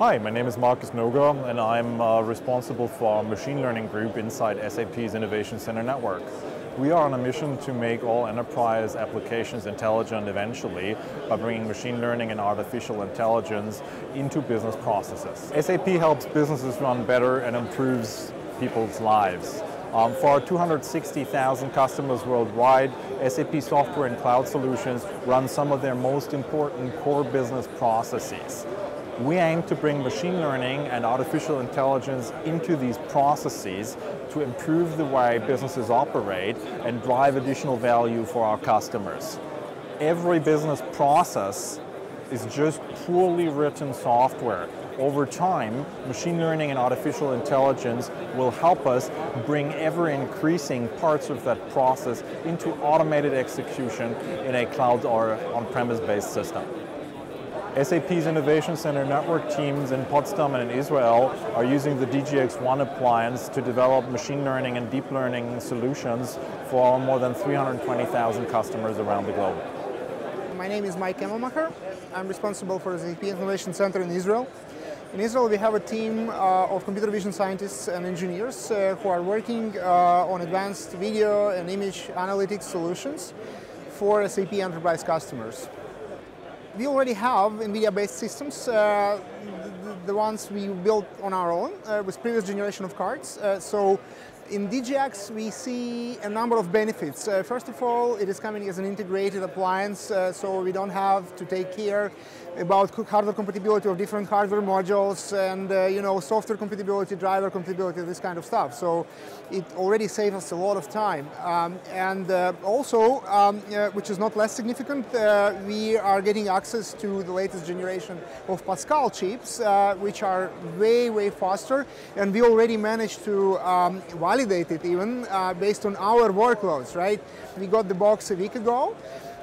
Hi, my name is Markus Noga and I'm uh, responsible for our machine learning group inside SAP's Innovation Center Network. We are on a mission to make all enterprise applications intelligent eventually by bringing machine learning and artificial intelligence into business processes. SAP helps businesses run better and improves people's lives. Um, for our 260,000 customers worldwide, SAP Software and Cloud Solutions run some of their most important core business processes. We aim to bring machine learning and artificial intelligence into these processes to improve the way businesses operate and drive additional value for our customers. Every business process is just poorly written software. Over time, machine learning and artificial intelligence will help us bring ever increasing parts of that process into automated execution in a cloud or on-premise based system. SAP's Innovation Center network teams in Potsdam and in Israel are using the DGX-1 appliance to develop machine learning and deep learning solutions for more than 320,000 customers around the globe. My name is Mike Kemelmakher. I'm responsible for the SAP Innovation Center in Israel. In Israel, we have a team uh, of computer vision scientists and engineers uh, who are working uh, on advanced video and image analytics solutions for SAP enterprise customers we already have NVIDIA-based systems, uh, the, the, ones we built on our own uh, with previous generation of cards. Uh, so in DGX, we see a number of benefits. Uh, first of all, it is coming as an integrated appliance, uh, so we don't have to take care about hardware compatibility of different hardware modules and uh, you know software compatibility, driver compatibility, this kind of stuff. So it already saves us a lot of time. Um, and uh, also, um, uh, which is not less significant, uh, we are getting access to the latest generation of Pascal chips, which are way, way faster. And we already managed to um, validate it even uh, based on our workloads, right? We got the box a week ago.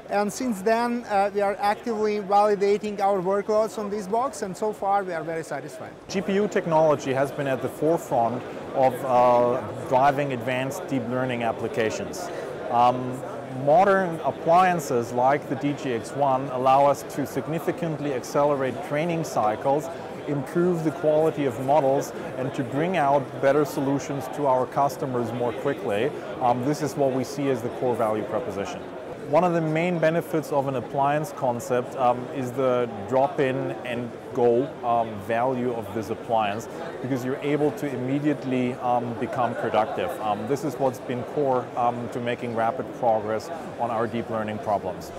And since then, uh, we are actively validating our workloads on this box, and so far we are very satisfied. GPU technology has been at the forefront of uh, driving advanced deep learning applications. Um, modern appliances like the DGX-1 allow us to significantly accelerate training cycles improve the quality of models and to bring out better solutions to our customers more quickly. Um, this is what we see as the core value proposition. One of the main benefits of an appliance concept um, is the drop-in and go um, value of this appliance because you're able to immediately um, become productive. Um, this is what's been core um, to making rapid progress on our deep learning problems.